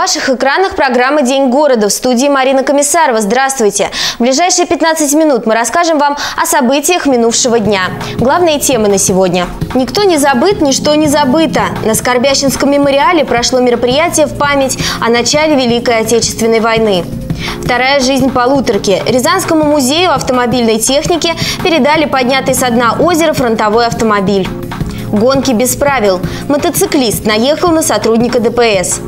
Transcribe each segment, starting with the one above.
Ваших экранах программа «День города» в студии Марина Комиссарова. Здравствуйте! В ближайшие 15 минут мы расскажем вам о событиях минувшего дня. Главные темы на сегодня. Никто не забыт, ничто не забыто. На Скорбящинском мемориале прошло мероприятие в память о начале Великой Отечественной войны. Вторая жизнь полуторки. Рязанскому музею автомобильной техники передали поднятый со дна озера фронтовой автомобиль. Гонки без правил. Мотоциклист наехал на сотрудника ДПС.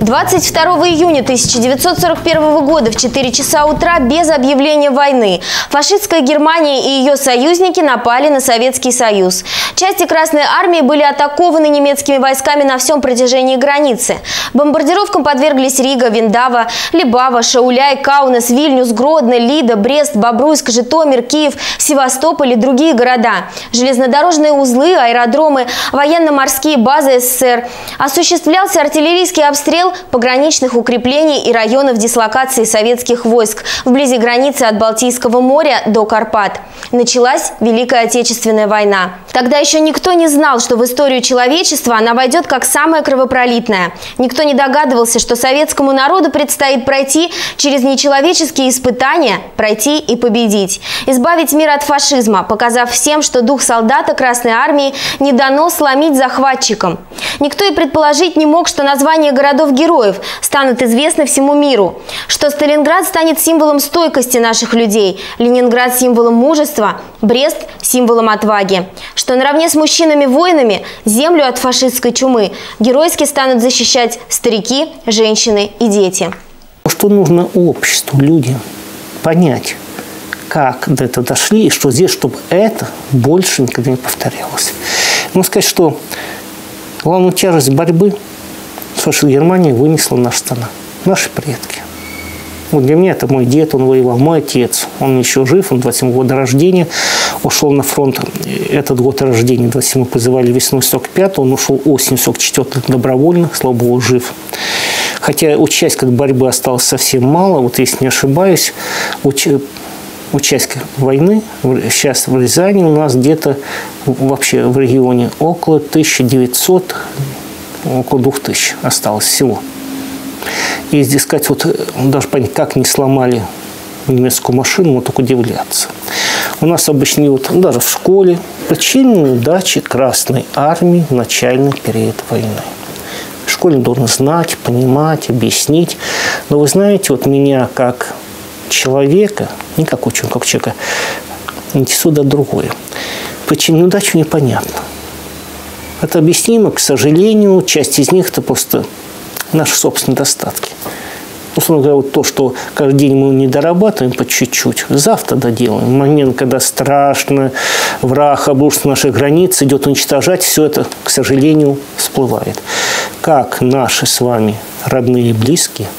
22 июня 1941 года в 4 часа утра без объявления войны фашистская Германия и ее союзники напали на Советский Союз. Части Красной Армии были атакованы немецкими войсками на всем протяжении границы. Бомбардировкам подверглись Рига, Виндава, Либава, Шауляй, Каунас, Вильнюс, Гродно, Лида, Брест, Бобруйск, Житомир, Киев, Севастополь и другие города. Железнодорожные узлы, аэродромы, военно-морские базы СССР. Осуществлялся артиллерийский обстрел обстрел пограничных укреплений и районов дислокации советских войск вблизи границы от Балтийского моря до Карпат. Началась Великая Отечественная война. Тогда еще никто не знал, что в историю человечества она войдет как самая кровопролитная. Никто не догадывался, что советскому народу предстоит пройти через нечеловеческие испытания, пройти и победить. Избавить мир от фашизма, показав всем, что дух солдата Красной Армии не дано сломить захватчикам. Никто и предположить не мог, что название городов-героев станут известны всему миру, что Сталинград станет символом стойкости наших людей, Ленинград – символом мужества, Брест – символом отваги, что наравне с мужчинами-воинами землю от фашистской чумы. Геройски станут защищать старики, женщины и дети. Что нужно обществу, людям понять, как до этого дошли, и что здесь, чтобы это больше никогда не повторялось. Можно сказать, что Главную тяжесть борьбы фашистской Германией вынесла наша страна, наши предки. Вот для меня это мой дед, он воевал, мой отец. Он еще жив, он 27 года рождения, ушел на фронт. Этот год рождения, 27 позывали весной 45 он ушел осенью 44 добровольно, слава богу, жив. Хотя участка борьбы осталось совсем мало, вот если не ошибаюсь, уч участка войны сейчас в Рязани у нас где-то вообще в регионе около 1900, около 2000 осталось всего. И здесь сказать, вот даже понять, как не сломали немецкую машину, вот только удивляться. У нас обычно вот даже в школе причины неудачи Красной Армии в начальный период войны. Школьник должен знать, понимать, объяснить. Но вы знаете, вот меня как человека, не как ученого, как человека, интересует другое. Почему неудачу непонятно. Это объяснимо, к сожалению, часть из них это просто наши собственные достатки. Условно говоря, вот то, что каждый день мы не дорабатываем по чуть-чуть, завтра доделаем. Момент, когда страшно, враг обрушится наши границы, идет уничтожать, все это, к сожалению, всплывает. Как наши с вами родные и близкие –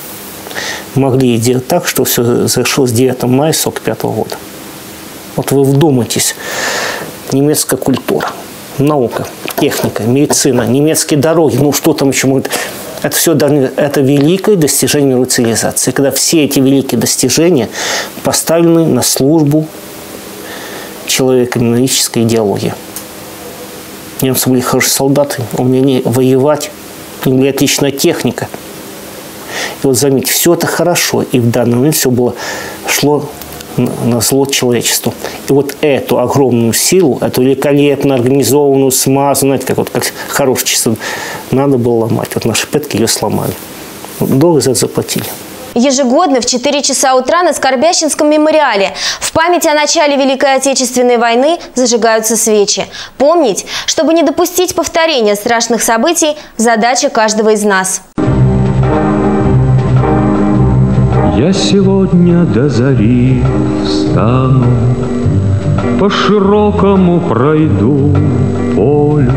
могли делать так, что все зашло с 9 мая 1945 года. Вот вы вдумайтесь, немецкая культура, наука, техника, медицина, немецкие дороги, ну что там еще может... Это все это великое достижение мировой цивилизации, когда все эти великие достижения поставлены на службу человеконенавической идеологии. Немцы были хорошие солдаты, умели воевать, них была отличная техника – и вот заметьте, все это хорошо, и в данный момент все было, шло на зло человечеству. И вот эту огромную силу, эту великолепно организованную, смазанную, как вот как хорошее число, надо было ломать. Вот наши предки ее сломали. Долго за это заплатили. Ежегодно в 4 часа утра на Скорбящинском мемориале в память о начале Великой Отечественной войны зажигаются свечи. Помнить, чтобы не допустить повторения страшных событий, задача каждого из нас. Я сегодня до зари встану, По широкому пройду полю.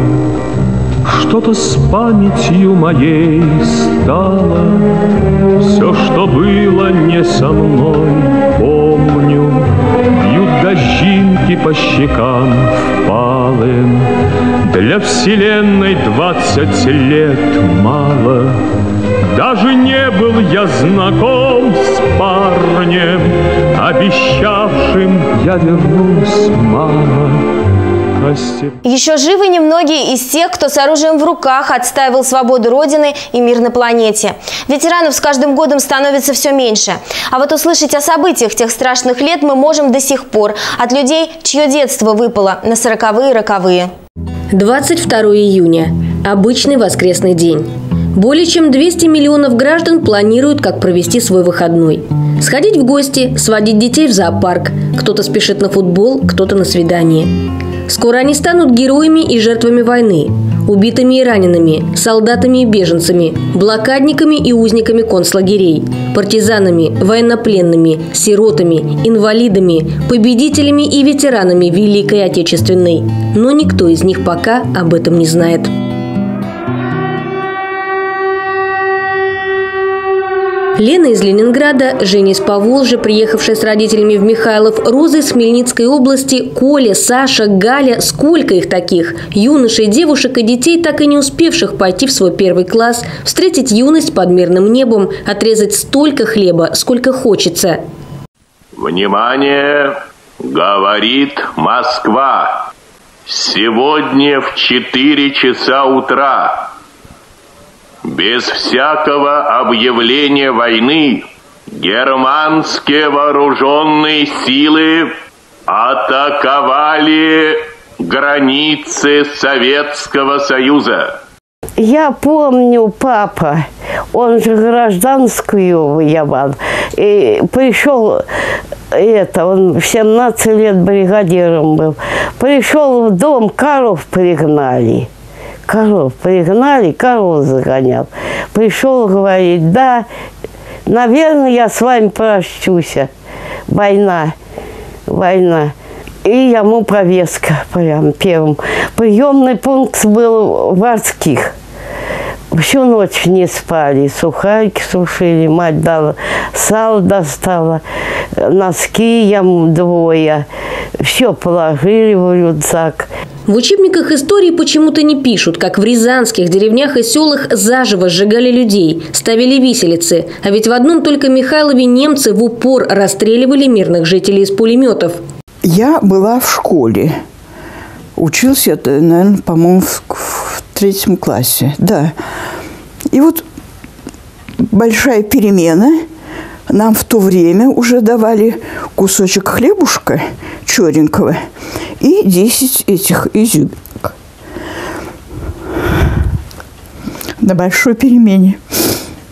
Что-то с памятью моей стало, Все, что было не со мной, помню. Бьют дождинки по щекам впалым, Для вселенной двадцать лет мало — даже не был я знаком с парнем, Обещавшим я вернусь, мама. Еще живы немногие из тех, кто с оружием в руках отстаивал свободу Родины и мир на планете. Ветеранов с каждым годом становится все меньше. А вот услышать о событиях тех страшных лет мы можем до сих пор от людей, чье детство выпало на сороковые роковые. 22 июня. Обычный воскресный день. Более чем 200 миллионов граждан планируют, как провести свой выходной. Сходить в гости, сводить детей в зоопарк. Кто-то спешит на футбол, кто-то на свидание. Скоро они станут героями и жертвами войны, убитыми и ранеными, солдатами и беженцами, блокадниками и узниками концлагерей, партизанами, военнопленными, сиротами, инвалидами, победителями и ветеранами Великой Отечественной. Но никто из них пока об этом не знает. Лена из Ленинграда, Женя из Поволжья, приехавшая с родителями в Михайлов, Роза из Хмельницкой области, Коля, Саша, Галя. Сколько их таких? Юношей, девушек и детей, так и не успевших пойти в свой первый класс, встретить юность под мирным небом, отрезать столько хлеба, сколько хочется. Внимание! Говорит Москва. Сегодня в 4 часа утра без всякого объявления войны германские вооруженные силы атаковали границы Советского Союза. Я помню, папа, он же гражданскую воевал. И пришел, это, он в 17 лет бригадиром был. Пришел в дом, коров пригнали. Коров пригнали, коров загонял. Пришел, говорит, да, наверное, я с вами прощусь. Война, война. И ему повестка прям первым. Приемный пункт был в Арских. Всю ночь не спали, сухарики сушили, мать дала, сало достала, носки ему двое. Все положили в рюкзак. В учебниках истории почему-то не пишут, как в рязанских деревнях и селах заживо сжигали людей, ставили виселицы. А ведь в одном только Михайлове немцы в упор расстреливали мирных жителей из пулеметов. Я была в школе. Учился, наверное, по-моему, в, третьем классе. Да. И вот большая перемена. Нам в то время уже давали кусочек хлебушка черенького и 10 этих изюминок. На большой перемене.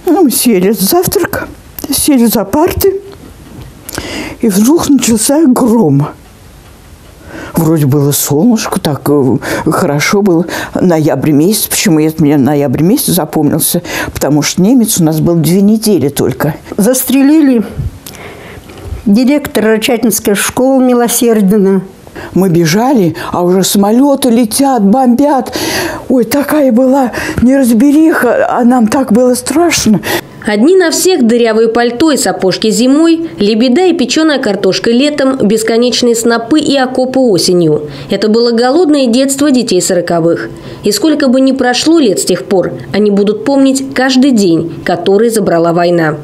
Ну, мы сели за завтрак, сели за парты, и вдруг начался гром – Вроде было солнышко, так э, хорошо было. Ноябрь месяц. Почему это мне ноябрь месяц запомнился? Потому что немец у нас был две недели только. Застрелили директора Чатинской школы Милосердина. Мы бежали, а уже самолеты летят, бомбят. Ой, такая была неразбериха, а нам так было страшно. Одни на всех дырявые пальто и сапожки зимой, лебеда и печеная картошка летом, бесконечные снопы и окопы осенью. Это было голодное детство детей сороковых. И сколько бы ни прошло лет с тех пор, они будут помнить каждый день, который забрала война.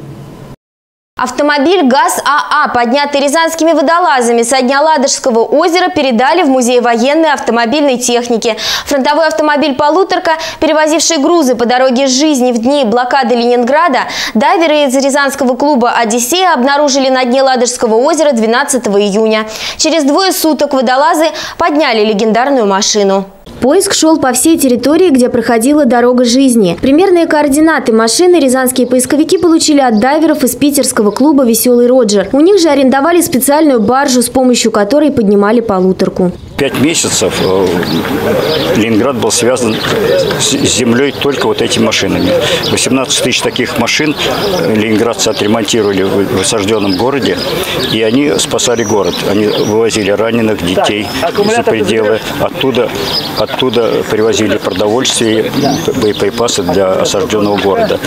Автомобиль ГАЗ-АА, поднятый рязанскими водолазами со дня Ладожского озера, передали в Музей военной автомобильной техники. Фронтовой автомобиль «Полуторка», перевозивший грузы по дороге жизни в дни блокады Ленинграда, дайверы из рязанского клуба «Одиссея» обнаружили на дне Ладожского озера 12 июня. Через двое суток водолазы подняли легендарную машину. Поиск шел по всей территории, где проходила дорога жизни. Примерные координаты машины рязанские поисковики получили от дайверов из питерского клуба «Веселый Роджер». У них же арендовали специальную баржу, с помощью которой поднимали полуторку пять месяцев э, Ленинград был связан с землей только вот этими машинами. 18 тысяч таких машин э, ленинградцы отремонтировали в высажденном городе, и они спасали город. Они вывозили раненых, детей за пределы. Оттуда, оттуда привозили продовольствие, боеприпасы для осажденного города.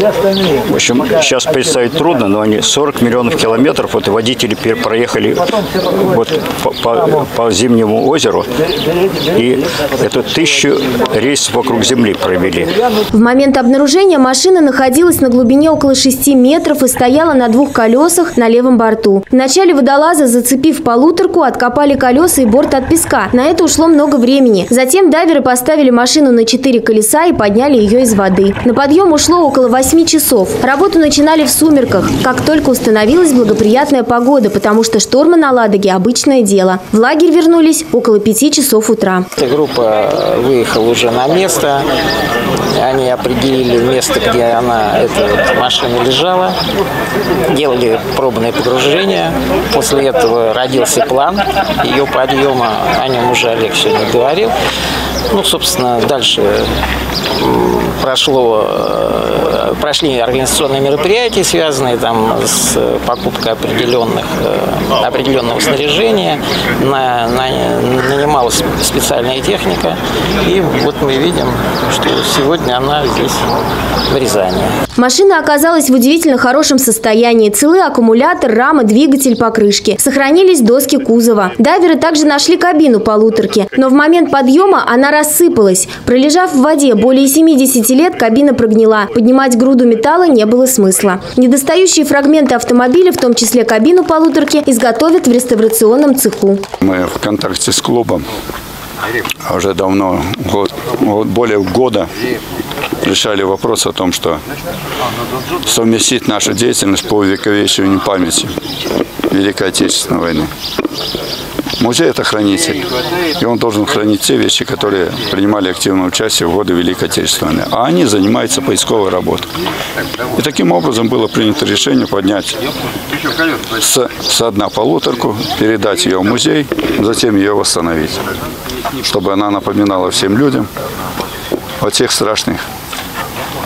В общем, сейчас представить трудно, но они 40 миллионов километров, вот водители проехали вот по, по, по Зимнему озеру. И это тысячу рейсов вокруг Земли провели. В момент обнаружения машина находилась на глубине около 6 метров и стояла на двух колесах на левом борту. Вначале водолазы, зацепив полуторку, откопали колеса и борт от песка. На это ушло много времени. Затем дайверы поставили машину на четыре колеса и подняли ее из воды. На подъем ушло около 8 часов. Работу начинали в сумерках, как только установилась благоприятная погода, потому что штормы на Ладоге – обычное дело. В лагерь вернулись около 5 часов утра. Эта группа выехала уже на место. Они определили место, где она, эта машина лежала. Делали пробное погружение. После этого родился план ее подъема. О нем уже Олег сегодня говорил. Ну, собственно, дальше прошло, э, прошли организационные мероприятия, связанные там с покупкой определенных, э, определенного снаряжения, на, на, нанималась специальная техника, и вот мы видим, что сегодня она здесь в Рязани. Машина оказалась в удивительно хорошем состоянии. Целый аккумулятор, рама, двигатель, покрышки. Сохранились доски кузова. Дайверы также нашли кабину полуторки, но в момент подъема она рассыпалась. Пролежав в воде более 70 лет, кабина прогнила. Поднимать груду металла не было смысла. Недостающие фрагменты автомобиля, в том числе кабину полуторки, изготовят в реставрационном цеху. Мы в контакте с клубом уже давно, год, более года решали вопрос о том, что совместить нашу деятельность по увековечиванию памяти Великой Отечественной войны. Музей – это хранитель, и он должен хранить те вещи, которые принимали активное участие в годы Великой Отечественной. А они занимаются поисковой работой. И таким образом было принято решение поднять с, с дна полуторку, передать ее в музей, затем ее восстановить, чтобы она напоминала всем людям о тех страшных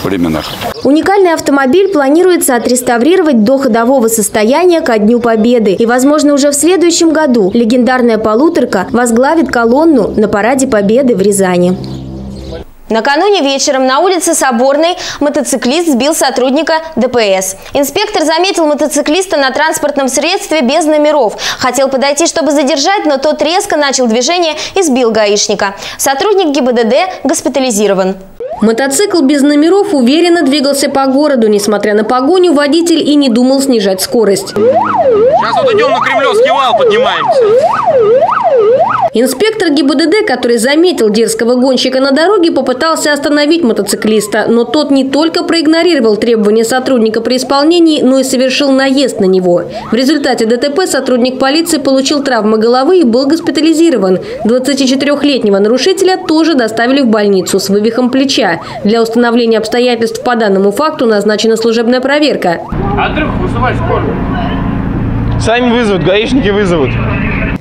временах. Уникальный автомобиль планируется отреставрировать до ходового состояния ко Дню Победы. И, возможно, уже в следующем году легендарная полуторка возглавит колонну на Параде Победы в Рязани. Накануне вечером на улице Соборной мотоциклист сбил сотрудника ДПС. Инспектор заметил мотоциклиста на транспортном средстве без номеров. Хотел подойти, чтобы задержать, но тот резко начал движение и сбил гаишника. Сотрудник ГИБДД госпитализирован. Мотоцикл без номеров уверенно двигался по городу. Несмотря на погоню, водитель и не думал снижать скорость. Сейчас вот идем на Кремлевский вал, поднимаемся. Инспектор ГИБДД, который заметил дерзкого гонщика на дороге, попытался остановить мотоциклиста, но тот не только проигнорировал требования сотрудника при исполнении, но и совершил наезд на него. В результате ДТП сотрудник полиции получил травмы головы и был госпитализирован. 24-летнего нарушителя тоже доставили в больницу с вывихом плеча. Для установления обстоятельств по данному факту назначена служебная проверка. Андрюх, вызывай скорую. Сами вызовут, гаишники вызовут.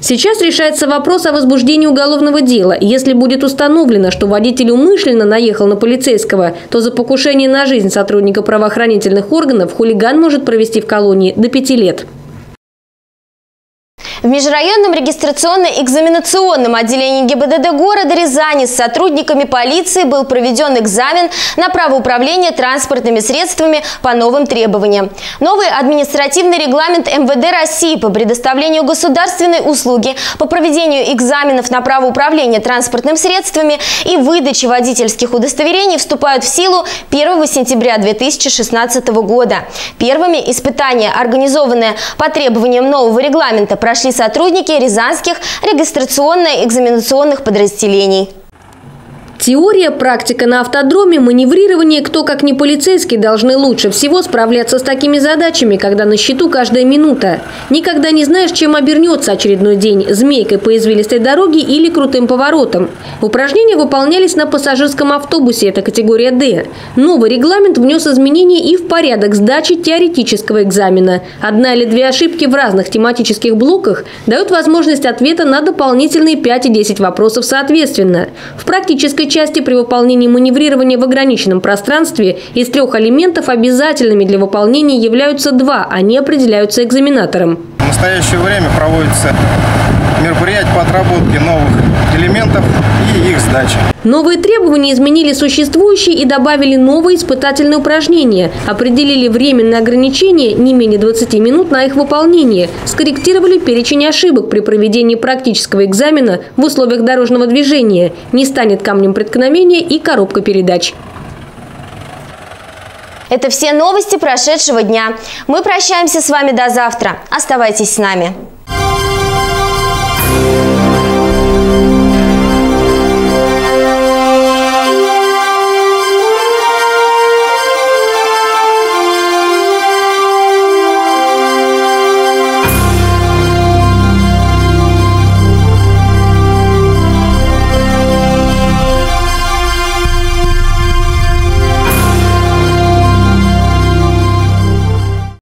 Сейчас решается вопрос о возбуждении уголовного дела. Если будет установлено, что водитель умышленно наехал на полицейского, то за покушение на жизнь сотрудника правоохранительных органов хулиган может провести в колонии до пяти лет. В межрайонном регистрационно-экзаменационном отделении ГИБДД города Рязани с сотрудниками полиции был проведен экзамен на право управления транспортными средствами по новым требованиям. Новый административный регламент МВД России по предоставлению государственной услуги по проведению экзаменов на право управления транспортными средствами и выдаче водительских удостоверений вступают в силу 1 сентября 2016 года. Первыми испытания, организованные по требованиям нового регламента, прошли сотрудники рязанских регистрационно-экзаменационных подразделений. Теория, практика на автодроме, маневрирование, кто как не полицейский должны лучше всего справляться с такими задачами, когда на счету каждая минута. Никогда не знаешь, чем обернется очередной день – змейкой по извилистой дороге или крутым поворотом. Упражнения выполнялись на пассажирском автобусе, это категория «Д». Новый регламент внес изменения и в порядок сдачи теоретического экзамена. Одна или две ошибки в разных тематических блоках дают возможность ответа на дополнительные 5 и 10 вопросов соответственно. В практической части при выполнении маневрирования в ограниченном пространстве из трех элементов обязательными для выполнения являются два, они определяются экзаменатором. В настоящее время проводится мероприятий по отработке новых элементов и их сдачи. Новые требования изменили существующие и добавили новые испытательные упражнения. Определили временное ограничение не менее 20 минут на их выполнение. Скорректировали перечень ошибок при проведении практического экзамена в условиях дорожного движения. Не станет камнем преткновения и коробка передач. Это все новости прошедшего дня. Мы прощаемся с вами до завтра. Оставайтесь с нами.